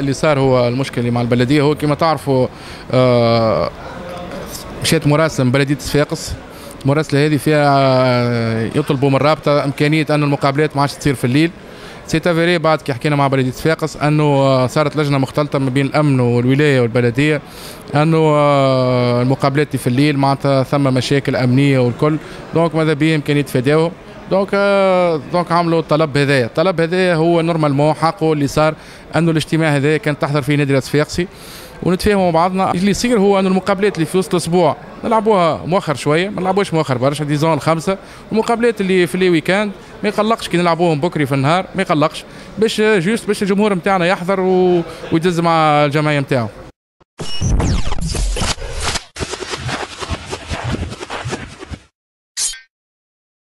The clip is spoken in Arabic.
اللي صار هو المشكلة مع البلدية. هو كما تعرفوا آه مشيت مراسم بلدية صفاقس. المراسله هذه فيها يطلبوا من الرابطه إمكانية أن المقابلات ما عادش تصير في الليل. c'est vrai بعد كي حكينا مع بلدية صفاقس أنه صارت لجنة مختلطة ما بين الأمن والولاية والبلدية أنه آه، المقابلات في الليل معناتها ثم مشاكل أمنية والكل. donc ماذا بهم كان يتفاداوهم donc آه، دونك عملوا الطلب هذايا. الطلب هذايا هو normalement حقه اللي صار انه الاجتماع هذايا كان تحضر فيه نادي صفاقسي ونتفاهموا مع بعضنا. اللي يصير هو انه المقابلات اللي في وسط الأسبوع نلعبوها مؤخر شوية ما نلعبوش مؤخر برشا disons الخمسة. المقابلات اللي في les week-ends ما يقلقش كي نلعبوهم بكري في النهار ما يقلقش. باش juste باش الجمهور نتاعنا يحضر و... ويدز مع الجمعية نتاعو